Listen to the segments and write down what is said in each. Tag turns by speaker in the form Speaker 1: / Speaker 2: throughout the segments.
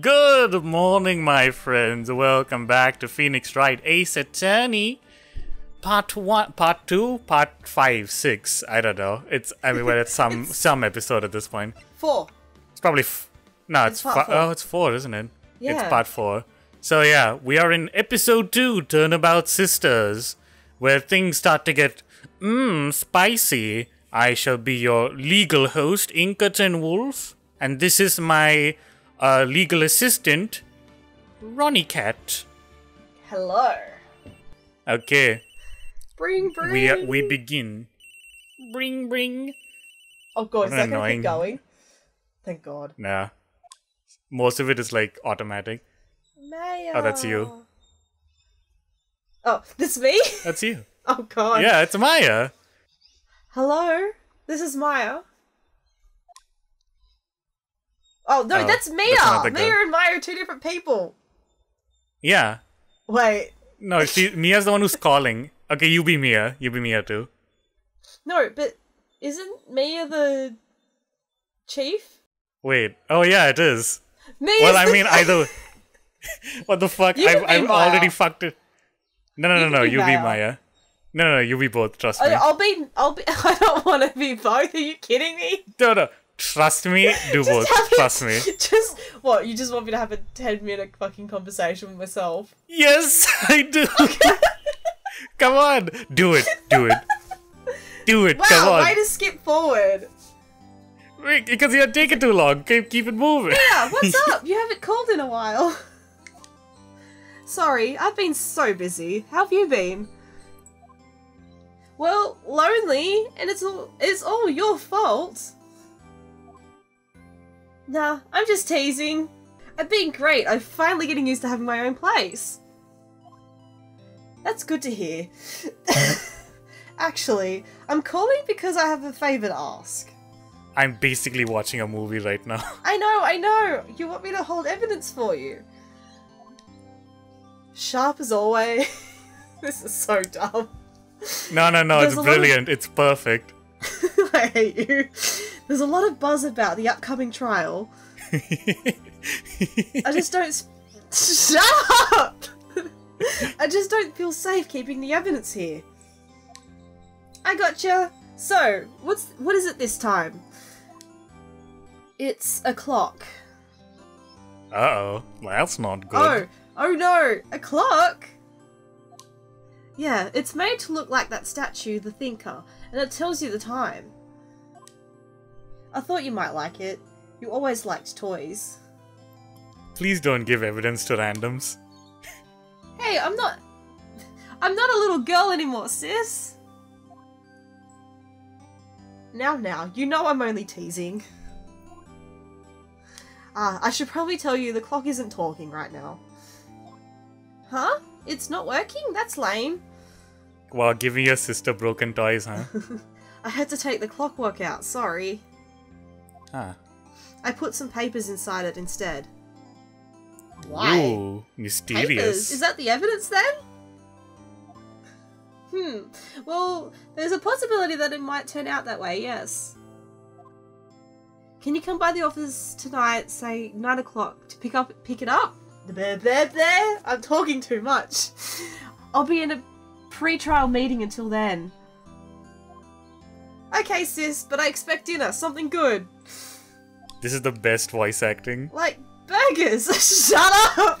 Speaker 1: Good morning, my friends. Welcome back to Phoenix Wright Ace Attorney. Part one, part two, part five, six. I don't know. It's I mean, well, it's some some episode at this point.
Speaker 2: Four.
Speaker 1: It's probably f- no. It's,
Speaker 2: It's part four.
Speaker 1: oh, it's four, isn't it?
Speaker 2: Yeah.
Speaker 1: It's part four. So yeah, we are in episode two, Turnabout Sisters, where things start to get mmm spicy. I shall be your legal host, Inkerton Wolf, and this is my uh, legal assistant, Ronnie Cat.
Speaker 2: Hello.
Speaker 1: Okay,
Speaker 2: Bring, bring.
Speaker 1: we uh, we begin. Bring, bring.
Speaker 2: oh god, is
Speaker 1: What
Speaker 2: that gonna
Speaker 1: annoying-
Speaker 2: keep going? Thank God.
Speaker 1: Nah, most of it is like automatic.
Speaker 2: Maya.
Speaker 1: Oh, that's you.
Speaker 2: Oh, this me?
Speaker 1: That's you.
Speaker 2: Oh god.
Speaker 1: Yeah, it's Maya.
Speaker 2: Hello. This is Maya. Oh no,
Speaker 1: Oh,
Speaker 2: that's Mia.
Speaker 1: that's.
Speaker 2: Mia and Maya are two different people.
Speaker 1: Yeah.
Speaker 2: Wait.
Speaker 1: No, she Mia's the one who's calling. Okay, you be Mia. You be Mia too.
Speaker 2: No, but isn't Mia the chief?
Speaker 1: Wait. Oh yeah, it is.
Speaker 2: Mia.
Speaker 1: Well, I mean, either. what the fuck?
Speaker 2: You
Speaker 1: I've, I've already fucked it. No, no, no, no.
Speaker 2: be
Speaker 1: You be
Speaker 2: Maya.
Speaker 1: No, no, no. You be both. Trust oh, me.
Speaker 2: I, I'll be. I'll be. I don't want to be both. Are you kidding me?
Speaker 1: No, no. Trust me. Do both.
Speaker 2: a-
Speaker 1: Trust me.
Speaker 2: Just what? You just want me to have a ten minute fucking conversation with myself?
Speaker 1: Yes, I do. Come on. Do it. Do it. Do it. Come
Speaker 2: Wow,
Speaker 1: on.
Speaker 2: way to skip forward.
Speaker 1: Wait, because you're taking too long. Keep, keep it moving.
Speaker 2: Yeah, what's up? You haven't called in a while. Sorry, I've been so busy. How have you been? Well, lonely, and it's all it's all your fault. Nah, I'm just teasing. I've been great. I'm finally getting used to having my own place. That's good to hear. Actually, I'm calling because I have a favor to ask.
Speaker 1: I'm basically watching a movie right now.
Speaker 2: I know, I know. You want me to hold evidence for you. Sharp as always. this is so dumb.
Speaker 1: No, no, no.
Speaker 2: There's
Speaker 1: it's
Speaker 2: lot of-
Speaker 1: brilliant. It's perfect.
Speaker 2: I hate you. There's a lot of buzz about the upcoming trial. I just don't. Shut up! I just don't feel safe keeping the evidence here. I gotcha. So, what's what is it this time? It's a clock.
Speaker 1: Uh oh. That's not good.
Speaker 2: Oh, oh no, a clock? Yeah, it's made to look like that statue, the Thinker, and it tells you the time. I thought you might like it. You always liked toys.
Speaker 1: Please don't give evidence to randoms.
Speaker 2: Hey, I'm not. I'm not a little girl anymore, sis! Now, now, you know I'm only teasing. Ah, I should probably tell you the clock isn't talking right now. Huh? It's not working? That's lame.
Speaker 1: Wow, giving your sister broken toys, huh?
Speaker 2: I had to take the clockwork out, sorry.
Speaker 1: huh.
Speaker 2: I put some papers inside it instead.
Speaker 1: Ooh, mysterious.
Speaker 2: Papers? Is that the evidence then? Hmm. Well, there's a possibility that it might turn out that way, yes. Can you come by the office tonight, say nine o'clock, to pick up pick it up? Blah, blah, blah. I'm talking too much. I'll be in a pre-trial meeting until then. Okay, sis, but I expect dinner, something good.
Speaker 1: This is the best voice acting.
Speaker 2: Like burgers. Shut up.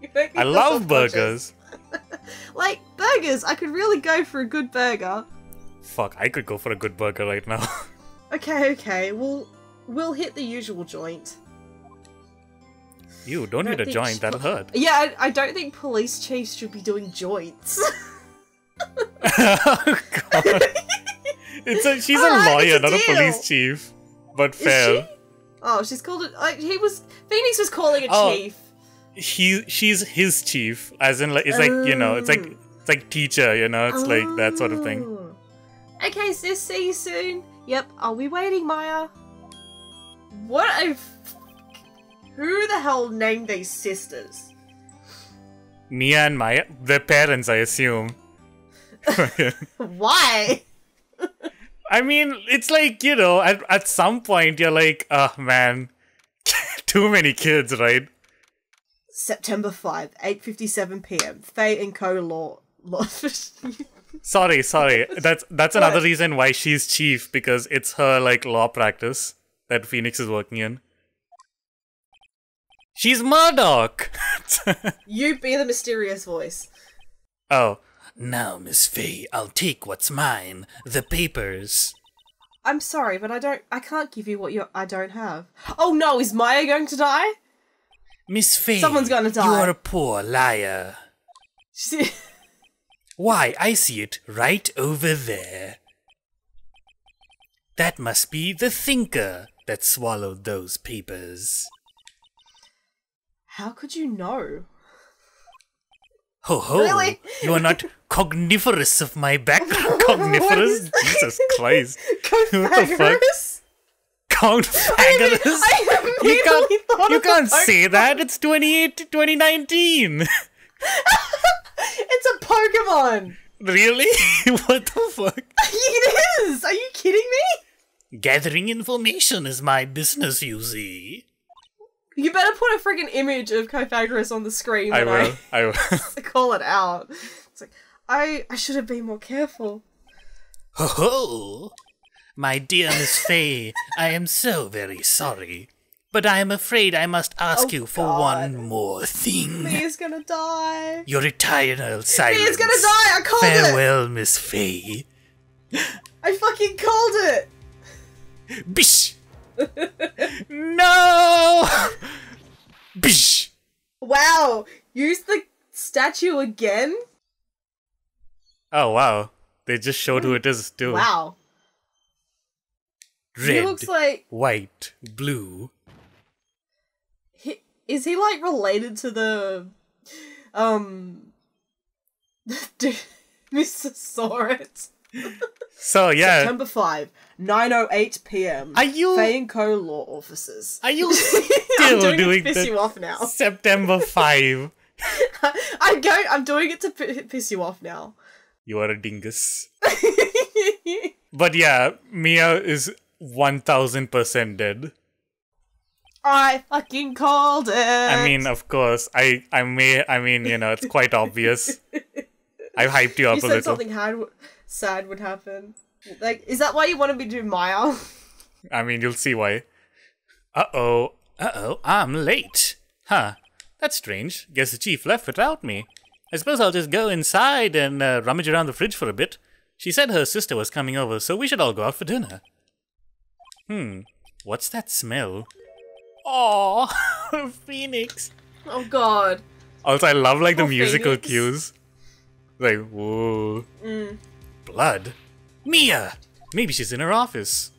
Speaker 2: You make me
Speaker 1: I love burgers.
Speaker 2: Like burgers, I could really go for a good burger.
Speaker 1: Fuck, I could go for a good burger right now.
Speaker 2: Okay, okay, we'll we'll hit the usual joint.
Speaker 1: You don't
Speaker 2: I
Speaker 1: need a joint, that'll hurt.
Speaker 2: Yeah, I, I don't think police chiefs should be doing joints.
Speaker 1: oh god. It's a, she's a lawyer,
Speaker 2: a
Speaker 1: not a police chief. But fair.
Speaker 2: she? Oh, she's called it. Like, he was Phoenix was calling a
Speaker 1: Oh.
Speaker 2: chief.
Speaker 1: He she's his chief. As in like it's like, you know, it's like
Speaker 2: Oh.
Speaker 1: it's like teacher, you know, it's like that sort of thing.
Speaker 2: Oh. Okay, sis, see you soon. Yep, I'll be waiting, Maya. What a. Who the hell named these sisters?
Speaker 1: Mia and Maya, their parents, I assume.
Speaker 2: Why?
Speaker 1: I mean, it's like, you know, at, at some point you're like, oh man, too many kids, right?
Speaker 2: September 5, 8.57 p.m. Fey and Co. Law. law.
Speaker 1: Sorry, sorry. That's that's
Speaker 2: What?
Speaker 1: another reason why she's chief because it's her like law practice that Phoenix is working in. She's Murdoch.
Speaker 2: you be the mysterious voice.
Speaker 1: oh, now Miss Fey, I'll take what's mine, the papers.
Speaker 2: I'm sorry, but I don't. I can't give you what you. I don't have. Oh no! Is Maya going to die?
Speaker 1: Miss Fey,
Speaker 2: Someone's gonna die.
Speaker 1: You are a poor liar.
Speaker 2: She,
Speaker 1: Why, I see it right over there. That must be the thinker that swallowed those papers.
Speaker 2: How could you know?
Speaker 1: Ho ho!
Speaker 2: Really?
Speaker 1: You are not cogniferous of my background. cogniferous? Jesus Christ. What the fuck?
Speaker 2: I
Speaker 1: You can't, you can't
Speaker 2: a
Speaker 1: say that. It's 28 to 2019.
Speaker 2: It's a Pokemon.
Speaker 1: really? what the fuck?
Speaker 2: it is. Are you kidding me?
Speaker 1: Gathering information is my business, you see.
Speaker 2: You better put a freaking image of Pythagoras on the screen
Speaker 1: I will. I will.
Speaker 2: Call it out. It's like I I should have been more careful.
Speaker 1: Ho ho! My dear Miss Fey, I am so very sorry. But I am afraid I must ask
Speaker 2: Oh,
Speaker 1: you for
Speaker 2: God.
Speaker 1: one more thing.
Speaker 2: Mia's gonna die.
Speaker 1: Your eternal silence.
Speaker 2: Mia's gonna die. I called it.
Speaker 1: Farewell, Miss Fey.
Speaker 2: I fucking called it.
Speaker 1: Bish! no! Bish!
Speaker 2: Wow. Use the statue again.
Speaker 1: Oh wow. They just showed who it is too.
Speaker 2: Wow.
Speaker 1: Red,
Speaker 2: He looks like
Speaker 1: white, blue.
Speaker 2: he, is he like related to the um Mr. Soret?
Speaker 1: So yeah.
Speaker 2: September 5, 9.08 p.m.
Speaker 1: Are you-
Speaker 2: Fey and Co. law offices.
Speaker 1: Are you still
Speaker 2: doing,
Speaker 1: doing
Speaker 2: it to piss you off now.
Speaker 1: September 5?
Speaker 2: I'm going. I'm doing it to p- piss you off now.
Speaker 1: You are a dingus. But yeah, Mia is 1000% dead.
Speaker 2: I fucking called it.
Speaker 1: I mean, of course, I I may I mean, you know, it's quite obvious. I've hyped you up
Speaker 2: you
Speaker 1: a
Speaker 2: said
Speaker 1: little.
Speaker 2: something had, sad would happen. Like, is that why you wanted me to do Maya?
Speaker 1: I mean, you'll see why. Uh-oh. Uh-oh, I'm late. Huh. That's strange. Guess the chief left without me. I suppose I'll just go inside and uh, rummage around the fridge for a bit. She said her sister was coming over, so we should all go out for dinner. Hmm. What's that smell? Oh, Phoenix.
Speaker 2: Oh God.
Speaker 1: Also, I love like the
Speaker 2: Oh,
Speaker 1: musical
Speaker 2: Phoenix.
Speaker 1: cues. Like, whoa.
Speaker 2: Mm.
Speaker 1: Blood? Mia! Maybe she's in her office.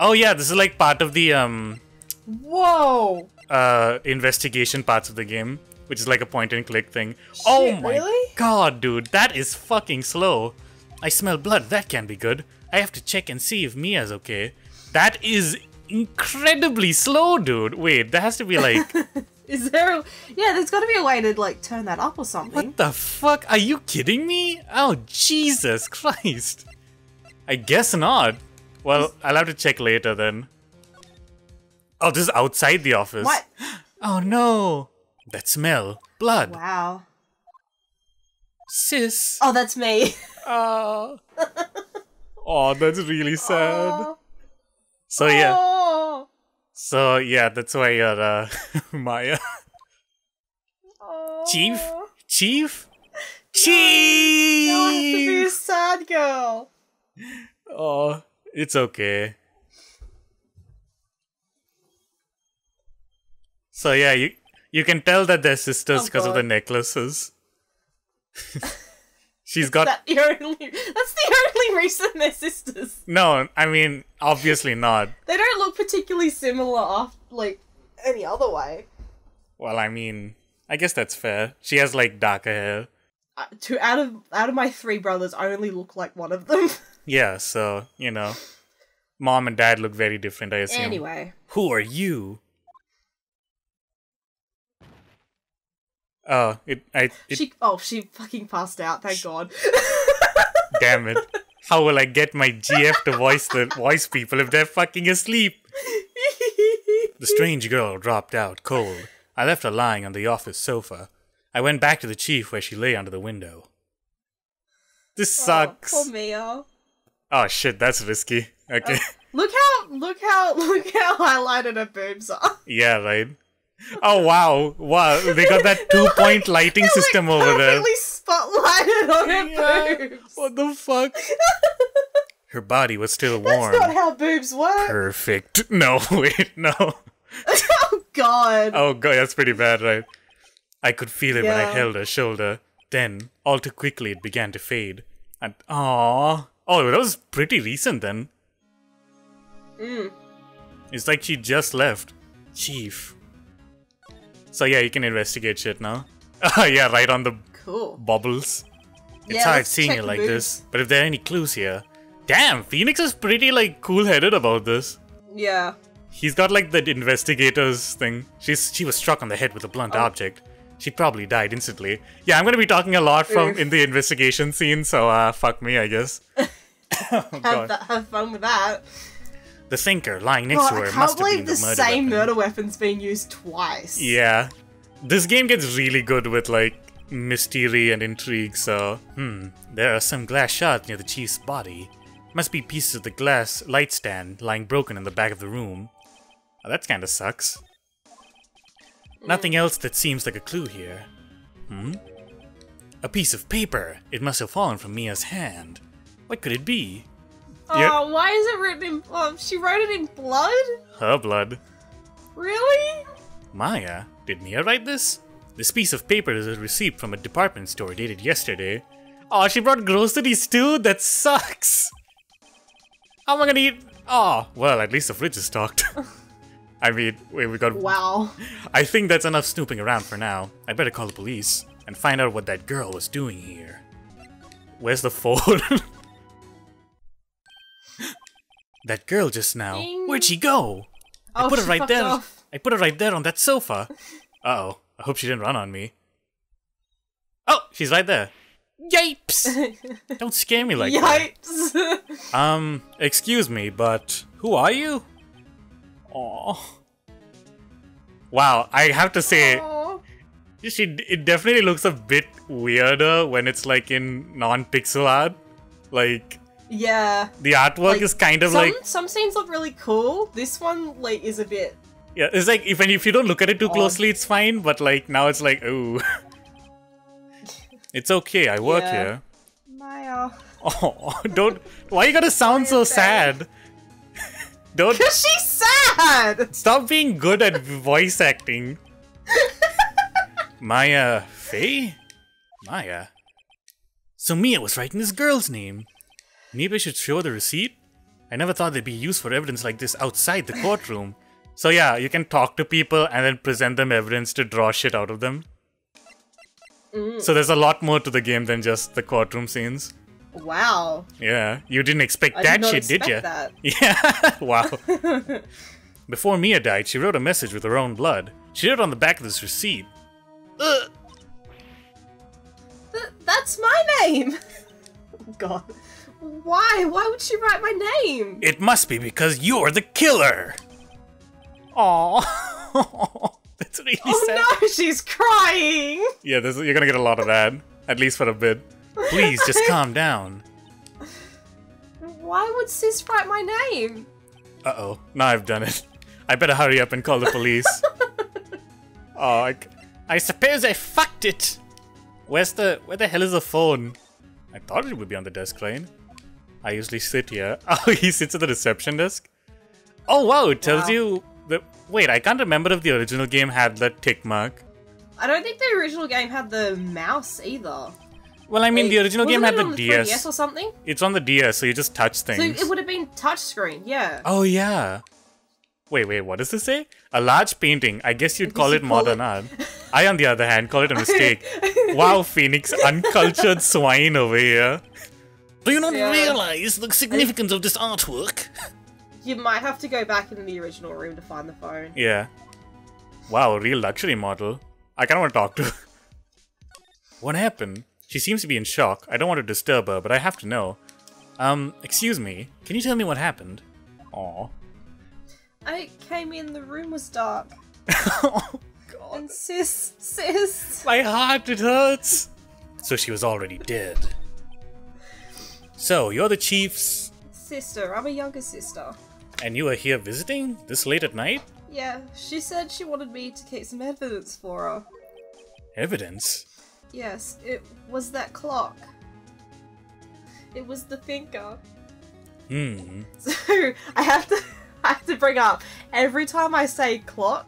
Speaker 1: Oh yeah, this is like part of the um
Speaker 2: Whoa.
Speaker 1: uh investigation parts of the game, which is like a point and click thing. oh my
Speaker 2: really?
Speaker 1: god, dude, that is fucking slow. I smell blood, that can't be good. I have to check and see if Mia's okay. That is incredibly slow, dude. Wait, there has to be like
Speaker 2: Is there? A, yeah, there's got to be a way to like turn that up or something.
Speaker 1: What the fuck? Are you kidding me? Oh, Jesus Christ. I guess not. Well, I'll have to check later then. Oh, this is outside the office.
Speaker 2: What?
Speaker 1: Oh no. That smell. Blood.
Speaker 2: Wow.
Speaker 1: Sis.
Speaker 2: Oh, that's me.
Speaker 1: Oh. oh, that's really sad.
Speaker 2: Oh.
Speaker 1: So yeah.
Speaker 2: Oh.
Speaker 1: So yeah, that's why you're uh, Maya.
Speaker 2: Oh.
Speaker 1: Chief? Chief?
Speaker 2: Now I have to be a sad girl.
Speaker 1: Oh, it's okay. So yeah, you you can tell that they're sisters
Speaker 2: Oh,
Speaker 1: because of the necklaces. She's got
Speaker 2: That your only. That's the only reason they're sisters.
Speaker 1: no. I mean, obviously not.
Speaker 2: They don't look particularly similar off like any other way.
Speaker 1: Well, I mean, I guess that's fair. She has like darker hair.
Speaker 2: Uh, two out of out of my three brothers, I only look like one of them.
Speaker 1: Yeah, so you know, mom and dad look very different. I assume.
Speaker 2: anyway,
Speaker 1: Who are you? Oh, it. I. It,
Speaker 2: she oh she fucking passed out. Thank God.
Speaker 1: Damn it. How will I get my GF to voice the voice people if they're fucking asleep? The strange girl dropped out cold. I left her lying on the office sofa. I went back to the chief where she lay under the window. This sucks.
Speaker 2: Oh, poor Mia.
Speaker 1: Oh shit, that's risky. Okay.
Speaker 2: Uh, look how look how look how highlighted her boobs are.
Speaker 1: yeah, right. Oh wow, wow! They got that two-point lighting
Speaker 2: They're, like,
Speaker 1: system over there.
Speaker 2: Spotlighted on her
Speaker 1: Yeah.
Speaker 2: boobs.
Speaker 1: What the fuck? Her body was still warm.
Speaker 2: That's not how boobs work.
Speaker 1: Perfect. No, wait, no.
Speaker 2: oh god.
Speaker 1: Oh god, that's pretty bad, right? I could feel it when I held her shoulder. Then, all too quickly, it began to fade. And aww. Oh, that was pretty recent then.
Speaker 2: Mm.
Speaker 1: It's like she just left. Chief. So yeah, you can investigate shit now. yeah, right on the
Speaker 2: Cool.
Speaker 1: bubbles. It's
Speaker 2: Yeah,
Speaker 1: hard seeing it like this, but if there are any clues here, damn, Phoenix is pretty like cool-headed about this.
Speaker 2: Yeah.
Speaker 1: He's got like the investigators thing. She's she was struck on the head with a blunt
Speaker 2: Oh.
Speaker 1: object. She probably died instantly. Yeah, I'm gonna be talking a lot from
Speaker 2: Oof.
Speaker 1: in the investigation scene, so uh, fuck me, I guess. oh,
Speaker 2: Have, that, have fun with that.
Speaker 1: The Thinker lying next
Speaker 2: God,
Speaker 1: to
Speaker 2: I
Speaker 1: her
Speaker 2: can't
Speaker 1: must have
Speaker 2: believe
Speaker 1: been
Speaker 2: the,
Speaker 1: the murder
Speaker 2: same
Speaker 1: weapon.
Speaker 2: murder weapon's being used twice.
Speaker 1: Yeah, this game gets really good with like mystery and intrigue. So, hmm, there are some glass shards near the chief's body. Must be pieces of the glass light stand lying broken in the back of the room. Oh, that kind of sucks. Nothing else that seems like a clue here. Hmm? A piece of paper. It must have fallen from Mia's hand. What could it be?
Speaker 2: Oh, why is it written in. Oh, she wrote it in blood?
Speaker 1: Her blood.
Speaker 2: Really?
Speaker 1: Maya, did Mia write this? This piece of paper is a receipt from a department store dated yesterday. Oh, she brought groceries too? That sucks! How am I gonna eat? Oh, well, at least the fridge is stocked. I mean, wait, we got.
Speaker 2: Wow.
Speaker 1: I think that's enough snooping around for now. I better call the police and find out what that girl was doing here. Where's the phone? that girl just now.
Speaker 2: Ding.
Speaker 1: Where'd she go? I
Speaker 2: Oh,
Speaker 1: put
Speaker 2: her
Speaker 1: right there.
Speaker 2: off.
Speaker 1: I put her right there on that sofa. Uh oh. I hope she didn't run on me. Oh, she's right there. Yipes! Don't scare me like that.
Speaker 2: Yipes!
Speaker 1: Um, excuse me, but who are you? Oh. Wow, I have to say,
Speaker 2: Aw.
Speaker 1: she it definitely looks a bit weirder when it's like in non-pixel art. Like
Speaker 2: Yeah.
Speaker 1: the artwork
Speaker 2: Like,
Speaker 1: is kind of
Speaker 2: some,
Speaker 1: like
Speaker 2: some scenes look really cool. This one, like, is a bit.
Speaker 1: yeah, it's like if if you don't look at it too
Speaker 2: Odd.
Speaker 1: closely, it's fine. But like now, it's like oh, it's okay. I work
Speaker 2: Yeah.
Speaker 1: here.
Speaker 2: Maya.
Speaker 1: Oh, don't. Why you gotta sound so sad? don't
Speaker 2: Cause she's sad!
Speaker 1: stop being good at voice acting. Maya Fey? Maya? So Mia was writing this girl's name. Maybe I should show the receipt? I never thought they'd be used for evidence like this outside the courtroom. So yeah, you can talk to people and then present them evidence to draw shit out of them. Mm. So there's a lot more to the game than just the courtroom scenes.
Speaker 2: Wow.
Speaker 1: Yeah, you didn't expect
Speaker 2: I
Speaker 1: that
Speaker 2: did
Speaker 1: shit, did you?
Speaker 2: that.
Speaker 1: Yeah, wow. Before Mia died, she wrote a message with her own blood. She wrote it on the back of this receipt. Ugh.
Speaker 2: Th- that's my name! God. Why? Why would she write my name?
Speaker 1: It must be because you're the killer. Aww. That's really
Speaker 2: Oh
Speaker 1: sad.
Speaker 2: no, she's crying!
Speaker 1: Yeah, this, you're gonna get a lot of that. At least for a bit. Please, just calm down.
Speaker 2: Why would sis write my name?
Speaker 1: Uh oh, now I've done it. I better hurry up and call the police. oh, I, c- I suppose I fucked it. Where's the where the hell is the phone? I thought it would be on the desk, right? I usually sit here. Oh, he sits at the reception desk. Oh wow, it tells
Speaker 2: Wow.
Speaker 1: you the wait. I can't remember if the original game had the tick mark.
Speaker 2: I don't think the original game had the mouse either.
Speaker 1: Well, I mean, the original game had the
Speaker 2: it
Speaker 1: DS.
Speaker 2: 3DS or something?
Speaker 1: It's on the DS, so you just touch things.
Speaker 2: So it would have been touchscreen, yeah.
Speaker 1: Oh yeah. Wait, wait, what does this say? A large painting. I guess you'd
Speaker 2: guess
Speaker 1: call it
Speaker 2: call
Speaker 1: modern
Speaker 2: it-
Speaker 1: art. I, on the other hand, call it a mistake. wow, Phoenix, uncultured swine over here. Do you not
Speaker 2: Yeah.
Speaker 1: realize the significance of this artwork?
Speaker 2: You might have to go back in the original room to find the phone.
Speaker 1: Yeah. Wow, a real luxury model. I kind of want to talk to her. What happened? She seems to be in shock. I don't want to disturb her, but I have to know. Um, excuse me. Can you tell me what happened? Aw.
Speaker 2: I came in, the room was dark.
Speaker 1: oh god.
Speaker 2: And sis, sis.
Speaker 1: My heart, it hurts. So she was already dead. So, you're the chief's,
Speaker 2: Sister, I'm a younger sister.
Speaker 1: and you are here visiting this late at night?
Speaker 2: Yeah, she said she wanted me to keep some evidence for her.
Speaker 1: Evidence?
Speaker 2: Yes, it was that clock. It was the thinker.
Speaker 1: Hmm.
Speaker 2: So I have to I have to bring up every time I say clock,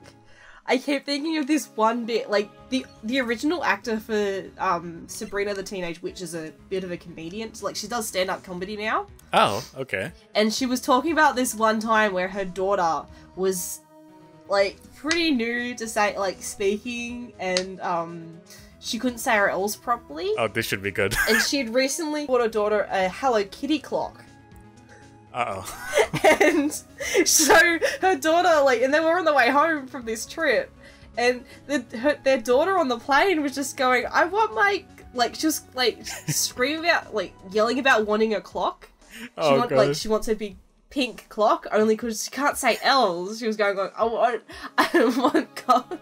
Speaker 2: I keep thinking of this one bit. Like the the original actor for um, Sabrina the Teenage Witch is a bit of a comedian. Like she does stand up comedy now,
Speaker 1: Oh, okay.
Speaker 2: and she was talking about this one time where her daughter was like pretty new to say like speaking and um she couldn't say her L's properly.
Speaker 1: Oh, this should be good.
Speaker 2: And she'd recently bought her daughter a Hello Kitty clock.
Speaker 1: Uh oh.
Speaker 2: and so her daughter like and they were on the way home from this trip and the, her, their daughter on the plane was just going i want my like just like screaming about like yelling about wanting a clock. She
Speaker 1: Oh,
Speaker 2: want, like she wants a big pink clock only because she can't say l's. She was going going i want i want clock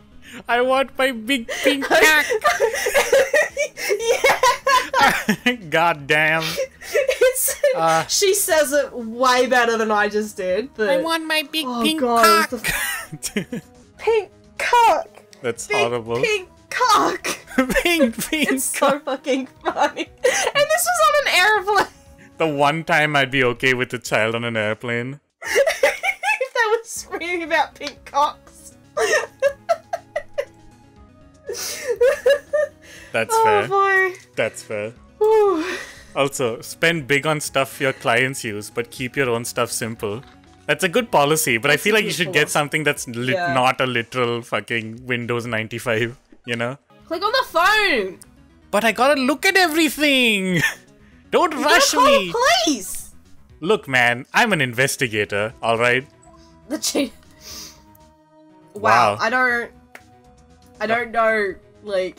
Speaker 1: I want my big pink cock.
Speaker 2: yeah
Speaker 1: God damn.
Speaker 2: it's,
Speaker 1: Uh.
Speaker 2: she says it way better than i just did but
Speaker 1: I want my big
Speaker 2: Oh,
Speaker 1: pink
Speaker 2: God,
Speaker 1: cock.
Speaker 2: pink cock
Speaker 1: That's
Speaker 2: big
Speaker 1: horrible.
Speaker 2: pink cock.
Speaker 1: pink, pink
Speaker 2: It's so fucking funny. And this was on an airplane.
Speaker 1: The one time I'd be okay with a child on an airplane.
Speaker 2: if they were screaming about pink cocks.
Speaker 1: That's
Speaker 2: oh
Speaker 1: fair.
Speaker 2: boy.
Speaker 1: That's fair. Also, spend big on stuff your clients use, but keep your own stuff simple. That's a good policy, but I feel like you should get something that's
Speaker 2: Yeah.
Speaker 1: not a literal fucking Windows 95, you know?
Speaker 2: Click on the phone.
Speaker 1: But I gotta look at everything! Don't rush
Speaker 2: Call
Speaker 1: me!
Speaker 2: police.
Speaker 1: Look, man, I'm an investigator, alright?
Speaker 2: The chief. Wow.
Speaker 1: Wow.
Speaker 2: I don't. I don't know. Like,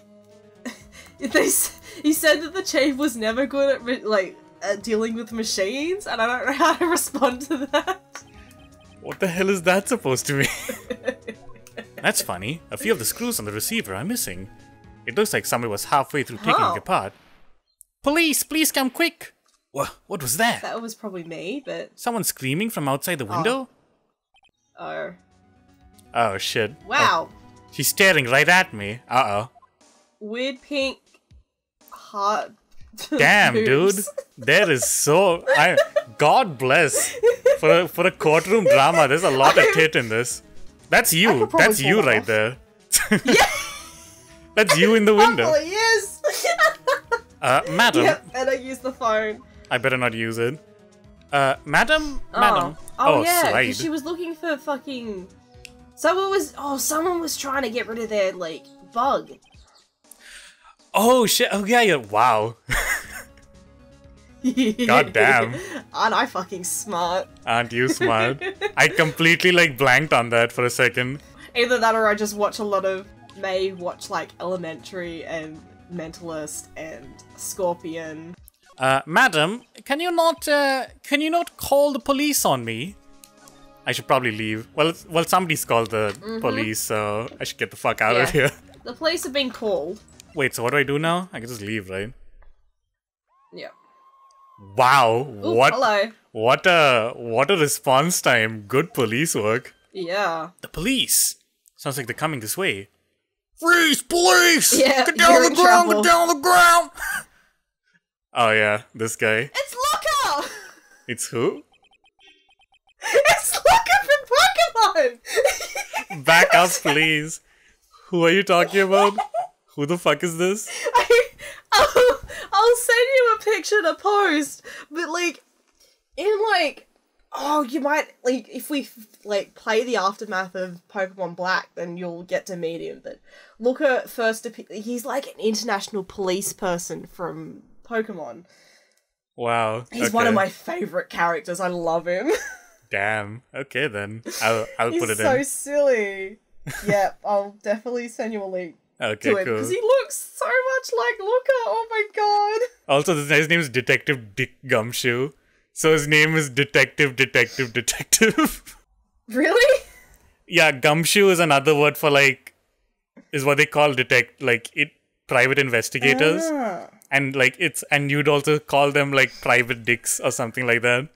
Speaker 2: they. s- He said that the chief was never good at like at dealing with machines, and I don't know how to respond to that.
Speaker 1: What the hell is that supposed to mean? That's funny. A few of the screws on the receiver are missing. It looks like somebody was halfway through taking it apart. Police, please come quick! What? What was that?
Speaker 2: That was probably me, but
Speaker 1: Someone screaming from outside the window?
Speaker 2: oh
Speaker 1: Oh, oh shit.
Speaker 2: wow. Oh.
Speaker 1: She's staring right at me. Uh oh.
Speaker 2: weird pink hot.
Speaker 1: Damn, dude. There is so. I. God bless. For a, for a courtroom drama, there's a lot of tit in this. That's you. That's you right
Speaker 2: off.
Speaker 1: there. That's you in the window.
Speaker 2: Probably is.
Speaker 1: Uh, madam.
Speaker 2: yep, and I used the phone.
Speaker 1: I better not use it. Uh, madam?
Speaker 2: Oh.
Speaker 1: Madam?
Speaker 2: Oh, yeah, 'cause
Speaker 1: slide.
Speaker 2: she was looking for fucking. Someone was. Oh, someone was trying to get rid of their like bug.
Speaker 1: Oh, shit. Oh, yeah, yeah. Wow. God damn.
Speaker 2: Aren't I fucking smart?
Speaker 1: Aren't you smart? I completely, like, blanked on that for a second.
Speaker 2: Either that or I just watch a lot of. May watch like Elementary and Mentalist and Scorpion.
Speaker 1: Uh, madam, can you not, uh, can you not call the police on me? I should probably leave. Well, well, somebody's called the police, so I should get the fuck out of
Speaker 2: Mm-hmm.
Speaker 1: Here.
Speaker 2: The police have been called.
Speaker 1: Wait, so what do I do now? I can just leave, right?
Speaker 2: Yeah.
Speaker 1: Wow,
Speaker 2: Ooh,
Speaker 1: what,
Speaker 2: Hello.
Speaker 1: what a, what a response time. Good police work.
Speaker 2: Yeah.
Speaker 1: The police. Sounds like they're coming this way. Freeze, police!
Speaker 2: Yeah,
Speaker 1: get down
Speaker 2: you're
Speaker 1: the ground,
Speaker 2: trouble.
Speaker 1: get down on the ground! oh yeah, this guy.
Speaker 2: It's Looker!
Speaker 1: It's who?
Speaker 2: It's Looker from Pokemon!
Speaker 1: Back up, please. Who are you talking about? Who the fuck is this?
Speaker 2: I, I'll, I'll send you a picture to post, but like, in like, oh, you might like if we like play the aftermath of Pokemon Black, then you'll get to meet him. But look at first, he's like an international police person from Pokemon.
Speaker 1: Wow.
Speaker 2: He's one of my favorite characters. I love him.
Speaker 1: Damn. Okay then. I'll I'll put it
Speaker 2: so
Speaker 1: in.
Speaker 2: So silly. yep, I'll definitely send you a link
Speaker 1: Okay,
Speaker 2: to
Speaker 1: cool.
Speaker 2: because he looks so much like Looker. Oh my god.
Speaker 1: Also, this guy's name is Detective Dick Gumshoe. So his name is Detective Detective Detective.
Speaker 2: Really?
Speaker 1: Yeah, gumshoe is another word for like is what they call detect like it private investigators.
Speaker 2: Ah.
Speaker 1: And like it's and you'd also call them like private dicks or something like that.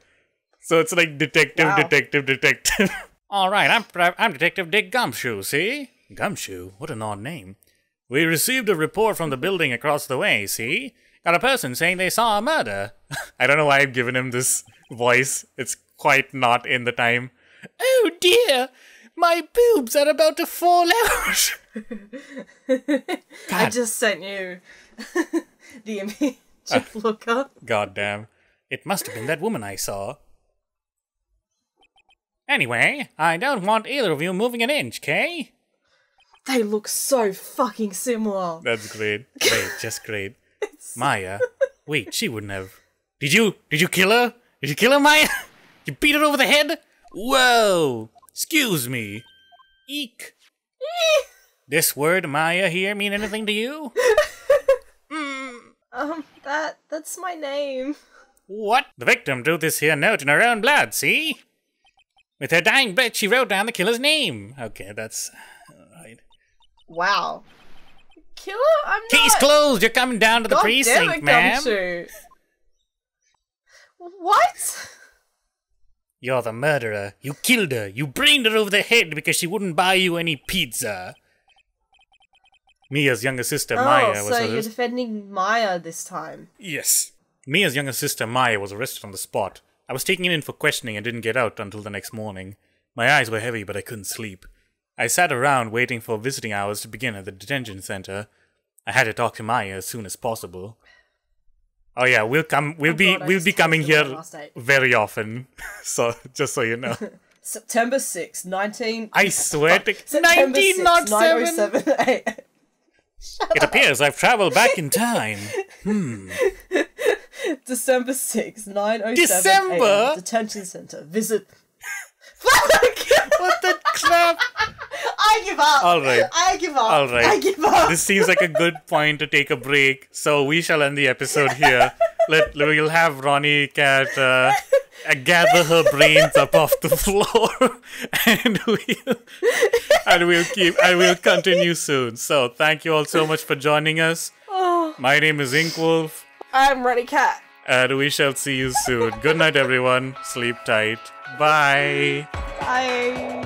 Speaker 1: So it's like detective,
Speaker 2: Wow.
Speaker 1: detective, detective. All right, I'm I'm Detective Dick Gumshoe. See, Gumshoe. What an odd name. We received a report from the building across the way. See, got a person saying they saw a murder. I don't know why I've given him this voice. It's quite not in the time. Oh dear, my boobs are about to fall out.
Speaker 2: I just sent you the image
Speaker 1: Ah.
Speaker 2: of Looker.
Speaker 1: God damn. It must have been that woman I saw. Anyway, I don't want either of you moving an inch, Kay?
Speaker 2: They look so fucking similar.
Speaker 1: That's great. Great, just great. Maya. Wait, she wouldn't have. Did you did you kill her? Did you kill her, Maya? You beat her over the head? Whoa! Excuse me. Eek. this word Maya here mean anything to you?
Speaker 2: Um, that that's my name.
Speaker 1: What? The victim drew this here note in her own blood, see? With her dying breath, she wrote down the killer's name. Okay, that's. right.
Speaker 2: Wow. Killer? I'm
Speaker 1: Case
Speaker 2: not.
Speaker 1: closed! You're coming down to the
Speaker 2: God
Speaker 1: precinct,
Speaker 2: damn it,
Speaker 1: ma'am.
Speaker 2: Gumshoe. What?
Speaker 1: You're the murderer. You killed her. You brained her over the head because she wouldn't buy you any pizza. Mia's younger sister,
Speaker 2: Oh,
Speaker 1: Maya, was
Speaker 2: so you're
Speaker 1: arrested.
Speaker 2: defending Maya this time.
Speaker 1: Yes. Mia's younger sister, Maya, was arrested on the spot. I was taken in for questioning and didn't get out until the next morning. My eyes were heavy, but I couldn't sleep. I sat around waiting for visiting hours to begin at the detention center. I had to talk to Maya as soon as possible. Oh yeah, we'll come. We'll
Speaker 2: Oh
Speaker 1: be
Speaker 2: God,
Speaker 1: we'll be coming here very often. so just so you know,
Speaker 2: September 6, 19...
Speaker 1: I swear to
Speaker 2: September 6,
Speaker 1: 1907.
Speaker 2: 907.
Speaker 1: It appears I've traveled back in time. Hmm.
Speaker 2: December 6, 907
Speaker 1: December?
Speaker 2: Detention Center. Visit...
Speaker 1: What the crap?
Speaker 2: I give up.
Speaker 1: All right.
Speaker 2: I give up.
Speaker 1: All right.
Speaker 2: I give up.
Speaker 1: This seems like a good point to take a break, so we shall end the episode here. Let we'll have Ronnie Cat uh, uh, gather her brains up off the floor, and we'll and we'll keep and we'll continue soon. So thank you all so much for joining us.
Speaker 2: Oh,
Speaker 1: My name is Inkwolf,
Speaker 2: I'm Ronnie Cat.
Speaker 1: And we shall see you soon. Good night, everyone. Sleep tight. Bye.
Speaker 2: Bye.